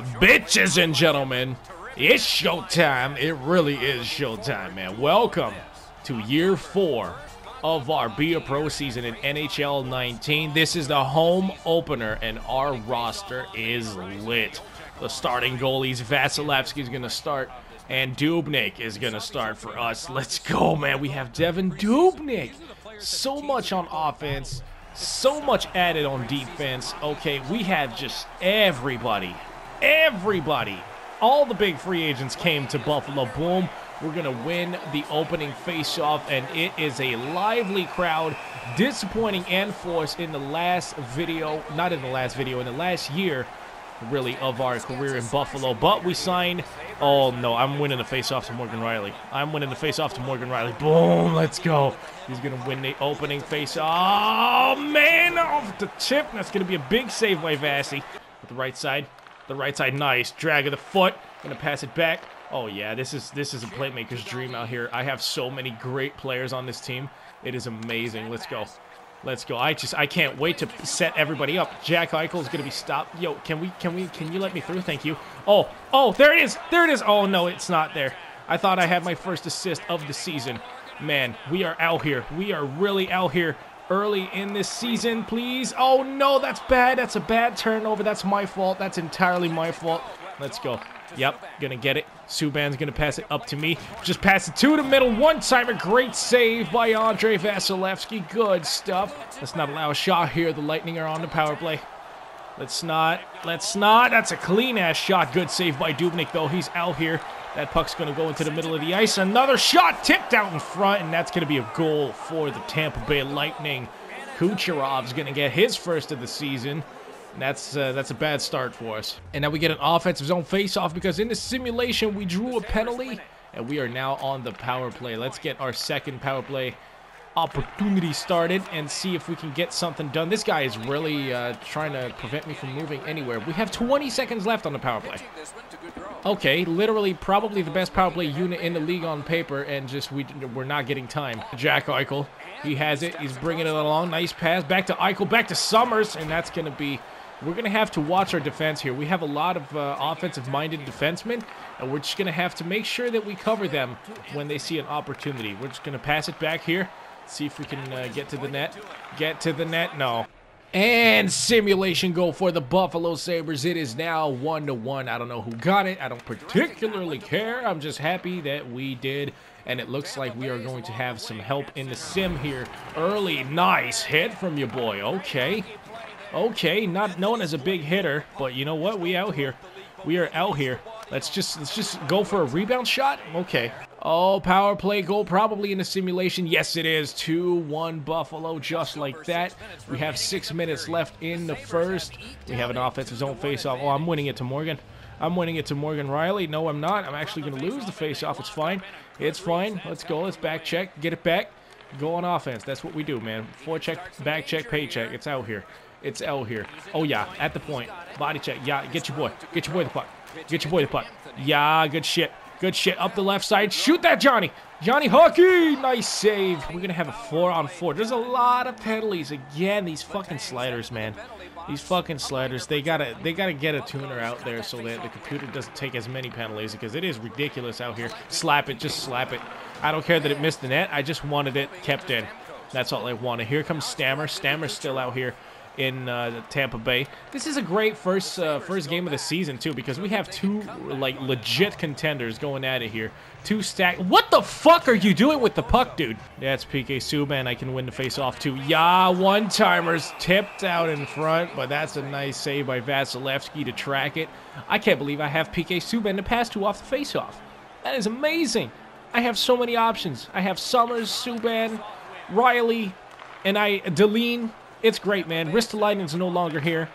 Bitches and gentlemen, it's showtime. It really is showtime, man. Welcome to year four of our Be a Pro season in NHL 19. This is the home opener, and our roster is lit. The starting goalies, Vasilevskiy is going to start, and Dubnyk is going to start for us. Let's go, man. We have Devin Dubnyk. So much on offense, so much added on defense. Okay, we have just everybody, everybody. All the big free agents came to Buffalo. Boom. We're going to win the opening faceoff, and it is a lively crowd. Disappointing and forced in the last video, not in the last video, in the last year, really, of our career in Buffalo. But we signed. Oh, no, I'm winning the faceoff to Morgan Rielly. I'm winning the faceoff to Morgan Rielly. Boom, let's go. He's going to win the opening faceoff. Oh, man, off the tip. That's going to be a big save by Vassy. With the right side. The right side, nice. Drag of the foot. To pass it back. Oh yeah, this is this is a playmaker's dream out here. I have so many great players on this team. It is amazing. Let's go. Let's go. I just I can't wait to set everybody up. Jack Eichel is gonna be stopped. Yo, can we can we can you let me through? Thank you. Oh, oh, there it is. There it is. Oh no, it's not there. I thought I had my first assist of the season. Man, we are out here. We are really out here early in this season, please. Oh no, that's bad. That's a bad turnover. That's my fault. That's entirely my fault. Let's go. Yep, gonna get it. Subban's gonna pass it up to me. Just pass it to the middle. One timer. Great save by Andrei Vasilevskiy. Good stuff. Let's not allow a shot here. The Lightning are on the power play. Let's not. Let's not. That's a clean ass shot. Good save by Dubnyk, though. He's out here. That puck's going to go into the middle of the ice. Another shot tipped out in front, and that's going to be a goal for the Tampa Bay Lightning. Kucherov's going to get his first of the season. That's uh, that's a bad start for us. And now we get an offensive zone faceoff because in the simulation we drew a penalty and we are now on the power play. Let's get our second power play opportunity started and see if we can get something done. This guy is really uh, trying to prevent me from moving anywhere. We have 20 seconds left on the power play. Okay, literally probably the best power play unit in the league on paper, and just we, we're not getting time. Jack Eichel, he has it. He's bringing it along. Nice pass. Back to Eichel, back to Summers, and that's going to be we're going to have to watch our defense here. We have a lot of uh, offensive-minded defensemen, and we're just going to have to make sure that we cover them when they see an opportunity. We're just going to pass it back here, see if we can uh, get to the net. Get to the net? No. And simulation goal for the Buffalo Sabres. It is now one to one. I don't know who got it. I don't particularly care. I'm just happy that we did. And it looks like we are going to have some help in the sim here. Early, nice hit from your boy. Okay. Okay, not known as a big hitter, but you know what? We out here. We are out here. Let's just let's just go for a rebound shot. Okay. Oh, power play goal probably in the simulation. Yes, it is. 2-1 Buffalo, just like that. We have six minutes left in the first. We have an offensive zone faceoff. Oh, I'm winning it to Morgan. I'm winning it to Morgan Rielly. No, I'm not. I'm actually going to lose the faceoff. It's fine. It's fine. Let's go. Let's back check. Get it back. Go on offense. That's what we do, man. Forecheck, back check, paycheck. It's out here. It's L here. Oh, yeah. At the point. Body check. Yeah. Get your boy. Get your boy the puck. Get your boy the puck. Yeah. Good shit. Good shit. Up the left side. Shoot that, Johnny. Johnny Hockey. Nice save. We're going to have a four on four. There's a lot of penalties. Again, these fucking sliders, man. These fucking sliders. They gotta they gotta get a tuner out there so that the computer doesn't take as many penalties because it is ridiculous out here. Slap it. Just slap it. I don't care that it missed the net. I just wanted it kept in. That's all I wanted. Here comes Stammer. Stammer's still out here in uh, Tampa Bay. This is a great first uh, first game of the season too because we have two like legit contenders going at it here. Two stack. What the fuck are you doing with the puck, dude? That's PK Subban. I can win the face off too. Yeah, one timers tipped out in front, but that's a nice save by Vasilevskiy to track it. I can't believe I have PK Subban to pass to off the face off. That is amazing. I have so many options. I have Summers, Subban, Rielly, and I Dahlin it's great, man. Ristolainen's no longer here,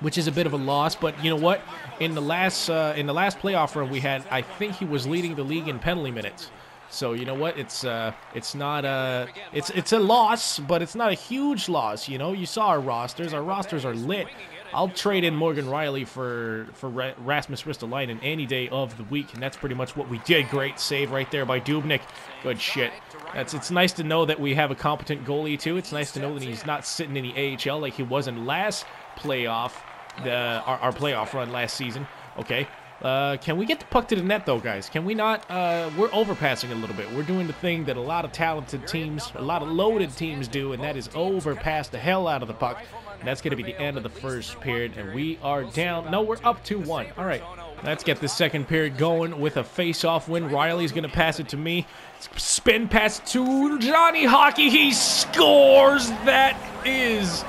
which is a bit of a loss. But you know what? In the last uh, in the last playoff run we had, I think he was leading the league in penalty minutes. So you know what? It's uh, it's not a it's it's a loss, but it's not a huge loss. You know, you saw our rosters. Our rosters are lit. I'll trade in Morgan Rielly for for Rasmus Ristolainen any day of the week, and that's pretty much what we did. Great save right there by Dubnyk. Good shit. That's it's nice to know that we have a competent goalie too. It's nice to know that he's not sitting in the AHL like he was in last playoff. the, our, our playoff run last season. Okay. Uh, can we get the puck to the net, though, guys? Can we not? Uh, we're overpassing a little bit. We're doing the thing that a lot of talented teams, a lot of loaded teams do, and that is overpass the hell out of the puck. And that's going to be the end of the first period, and we are down. No, we're up 2-1. All right. Let's get the second period going with a face-off win. Rielly's going to pass it to me. Spin pass to Johnny Hockey. He scores. That is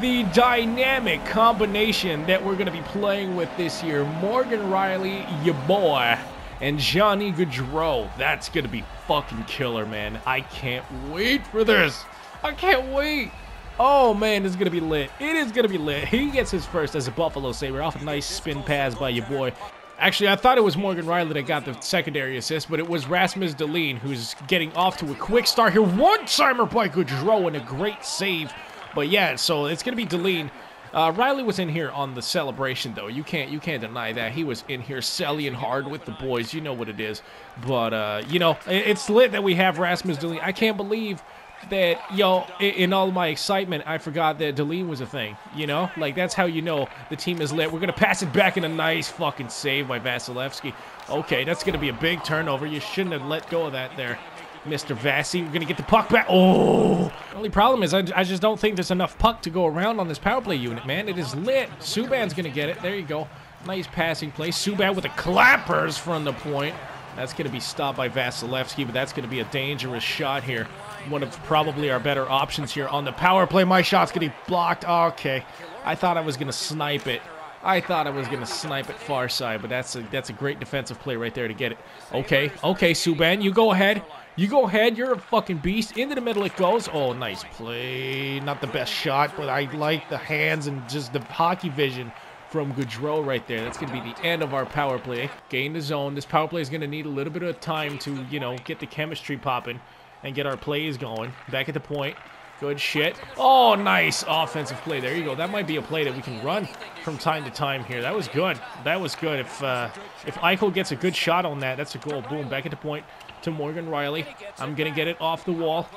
the dynamic combination that we're going to be playing with this year. Morgan Rielly, your boy, and Johnny Gaudreau. That's going to be fucking killer, man. I can't wait for this. I can't wait. Oh, man, it's going to be lit. It is going to be lit. He gets his first as a Buffalo Sabre off a nice spin pass by your boy. Actually, I thought it was Morgan Rielly that got the secondary assist, but it was Rasmus Dahlin who's getting off to a quick start here. One-timer by Gaudreau and a great save but yeah, so it's gonna be Dahlin. Uh, Rielly was in here on the celebration, though. You can't you can't deny that he was in here selling hard with the boys. You know what it is. But uh, you know, it's lit that we have Rasmus Dahlin. I can't believe that yo in all my excitement I forgot that Dahlin was a thing. You know, like that's how you know the team is lit. We're gonna pass it back in a nice fucking save by Vasilevskiy. Okay, that's gonna be a big turnover. You shouldn't have let go of that there. Mr. Vassy. We're going to get the puck back. Oh! Only problem is I, I just don't think there's enough puck to go around on this power play unit, man. It is lit. Subban's going to get it. There you go. Nice passing play. Subban with the clappers from the point. That's going to be stopped by Vasilevskiy, but that's going to be a dangerous shot here. One of probably our better options here on the power play. My shot's getting blocked. Okay. I thought I was going to snipe it. I thought I was going to snipe it far side, but that's a, that's a great defensive play right there to get it. Okay, okay, Subban, you go ahead. You go ahead. You're a fucking beast. Into the middle it goes. Oh, nice play. Not the best shot, but I like the hands and just the hockey vision from Gaudreau right there. That's going to be the end of our power play. Gain the zone. This power play is going to need a little bit of time to, you know, get the chemistry popping and get our plays going. Back at the point. Good shit. Oh, nice offensive play. There you go. That might be a play that we can run from time to time here. That was good. That was good. If uh, if Eichel gets a good shot on that, that's a goal. Boom. Back at the point to Morgan Rielly. I'm going to get it off the wall.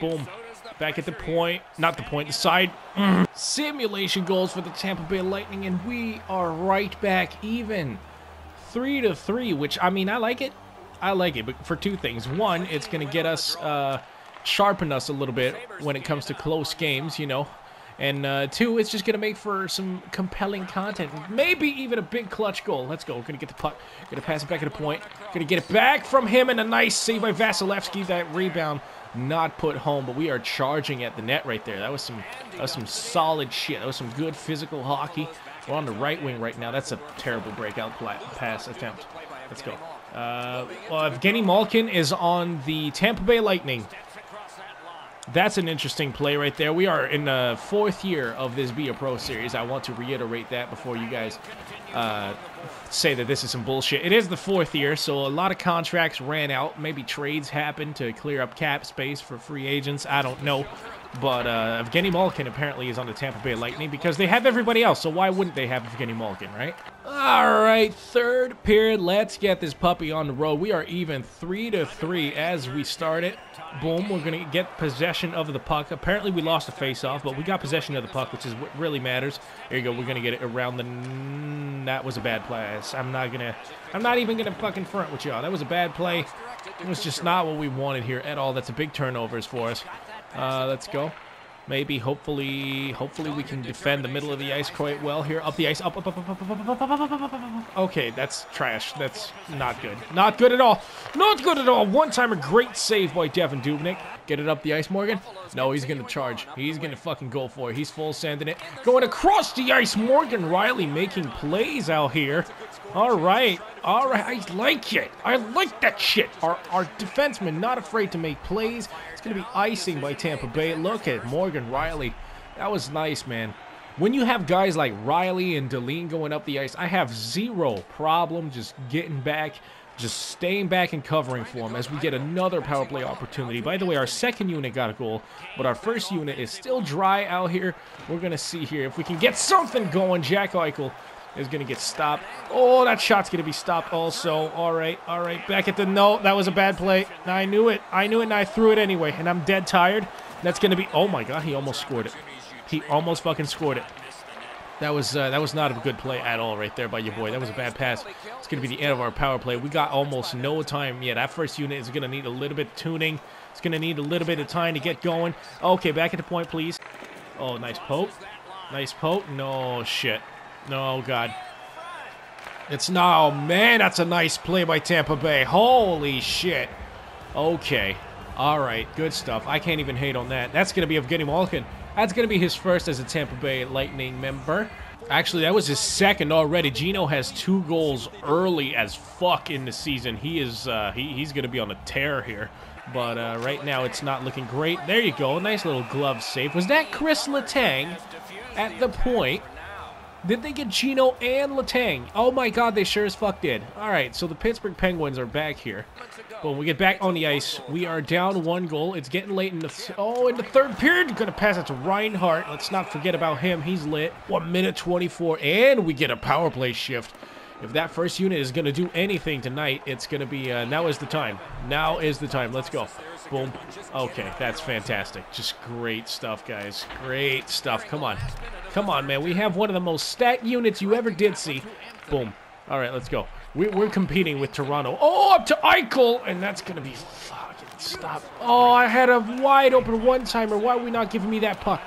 Boom. Back at the point. Not the point, the side. Mm. Simulation goals for the Tampa Bay Lightning, and we are right back even. Three to three, which, I mean, I like it. I like it, but for two things. One, it's going to get us, uh, sharpen us a little bit when it comes to close games, you know. And uh, two, it's just going to make for some compelling content. Maybe even a big clutch goal. Let's go. We're going to get the puck. Going to pass it back at a point. Going to get it back from him. And a nice save by Vasilevskiy. That rebound not put home. But we are charging at the net right there. That was some, that was some solid shit. That was some good physical hockey. We're on the right wing right now. That's a terrible breakout pass attempt. Let's go. Uh, well, Evgeny Malkin is on the Tampa Bay Lightning. That's an interesting play right there. We are in the fourth year of this Be a Pro series. I want to reiterate that before you guys uh, say that this is some bullshit. It is the fourth year, so a lot of contracts ran out. Maybe trades happened to clear up cap space for free agents. I don't know. But uh, Evgeny Malkin apparently is on the Tampa Bay Lightning because they have everybody else. So why wouldn't they have Evgeny Malkin, right? All right, third period. Let's get this puppy on the road. We are even three to three as we start it. Boom, we're going to get possession of the puck. Apparently we lost the face-off, but we got possession of the puck, which is what really matters. Here you go. We're going to get it around the... That was a bad pass. I'm not going to... I'm not even going to fucking front with y'all. That was a bad play. It was just not what we wanted here at all. That's a big turnovers for us. Uh, let's go. Maybe, hopefully, hopefully we can defend the middle of the ice quite well here. Up the ice, up, up, up, up, up, up, up, up, up, up, up, up. Okay, that's trash. That's not good. Not good at all. Not good at all. One-timer, great save by Devin Dubnyk. Get it up the ice, Morgan. No, he's to charge. He's to fucking go for it. He's full sending it. Going across the ice, Morgan Rielly making plays out here. All right. All right. I like it. I like that shit. Our, our defenseman not afraid to make plays. Going to be icing by Tampa Bay. Look at Morgan Rielly. That was nice, man. When you have guys like Rielly and Dahlin going up the ice, I have zero problem just getting back, just staying back and covering for him as we get another power play opportunity. By the way, our second unit got a goal, but our first unit is still dry out here. We're going to see here if we can get something going. Jack Eichel is going to get stopped. Oh, that shot's going to be stopped also. All right, all right. Back at the no. That was a bad play. I knew it. I knew it, and I threw it anyway. And I'm dead tired. That's going to be... Oh, my God. He almost scored it. He almost fucking scored it. That was uh, that was not a good play at all right there by your boy. That was a bad pass. It's going to be the end of our power play. We got almost no time yet. That first unit is going to need a little bit of tuning. It's going to need a little bit of time to get going. Okay, back at the point, please. Oh, nice poke. Nice poke. No shit. No, God. It's now, oh, man, that's a nice play by Tampa Bay. Holy shit. Okay. All right, good stuff. I can't even hate on that. That's going to be Evgeny Malkin. That's going to be his first as a Tampa Bay Lightning member. Actually, that was his second already. Gino has two goals early as fuck in the season. He is uh, he, he's going to be on a tear here. But uh, right now, it's not looking great. There you go. Nice little glove save. Was that Chris Letang at the point? Did they get Gino and Letang? Oh my god, they sure as fuck did. Alright, so the Pittsburgh Penguins are back here. But When we get back on the ice, we are down one goal. It's getting late in the... Oh, in the third period, gonna pass it to Reinhart. Let's not forget about him. He's lit. 1 minute 24, and we get a power play shift. If that first unit is going to do anything tonight, it's going to be, uh, now is the time. Now is the time. Let's go. Boom. Okay, that's fantastic. Just great stuff, guys. Great stuff. Come on. Come on, man. We have one of the most stacked units you ever did see. Boom. All right, let's go. We, are competing with Toronto. Oh, up to Eichel, and that's going to be fucking stop. Oh, I had a wide open one-timer. Why are we not giving me that puck?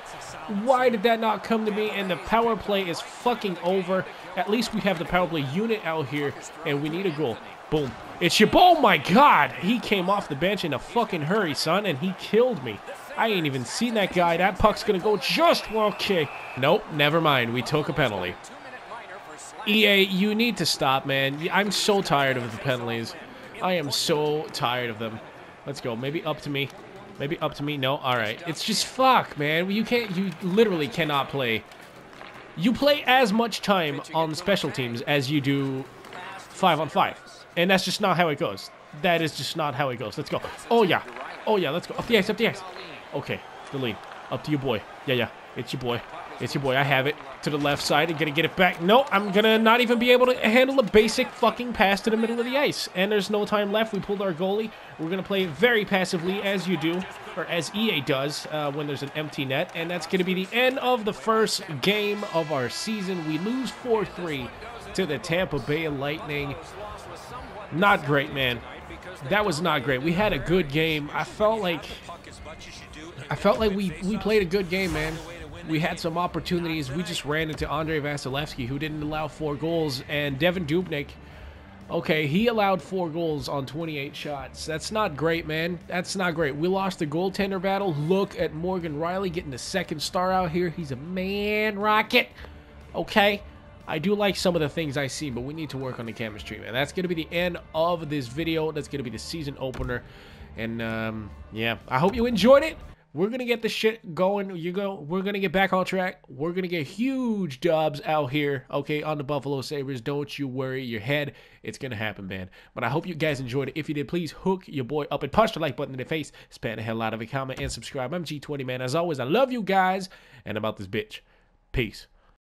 Why did that not come to me? And the power play is fucking over. At least we have the power play unit out here, and we need a goal. Boom. It's your... Oh, my God! He came off the bench in a fucking hurry, son, and he killed me. I ain't even seen that guy. That puck's gonna go just... Okay. Nope, never mind. We took a penalty. EA, you need to stop, man. I'm so tired of the penalties. I am so tired of them. Let's go. Maybe up to me. Maybe up to me. No. All right. It's just fuck, man. You can't. You literally cannot play you play as much time on special teams as you do five on five. And that's just not how it goes. That is just not how it goes. Let's go. Oh, yeah. Oh, yeah. Let's go. Up the ice. Up the ice. Okay. The lead. Up to your boy. Yeah, yeah. It's your boy. It's your boy. I have it to the left side. I'm going to get it back. No, I'm going to not even be able to handle a basic fucking pass to the middle of the ice. And there's no time left. We pulled our goalie. We're going to play very passively, as you do, or as EA does uh, when there's an empty net. And that's going to be the end of the first game of our season. We lose 4-3 to the Tampa Bay Lightning. Not great, man. That was not great. We had a good game. I felt like I felt like we we played a good game, man we had some opportunities. We just ran into Andrei Vasilevskiy, who didn't allow four goals, and Devin Dubnyk. Okay, he allowed four goals on 28 shots. That's not great, man. That's not great. We lost the goaltender battle. Look at Morgan Rielly getting the second star out here. He's a man rocket. Okay. I do like some of the things I see, but we need to work on the chemistry, man. That's going to be the end of this video. That's going to be the season opener. And, um, yeah, I hope you enjoyed it. We're gonna get the shit going. You go. We're gonna get back on track. We're gonna get huge dubs out here. Okay, on the Buffalo Sabres. Don't you worry your head. It's gonna happen, man. But I hope you guys enjoyed it. If you did, please hook your boy up and punch the like button in the face. Spam the hell out of a comment and subscribe. I'm G20 man. As always, I love you guys and about this bitch. Peace.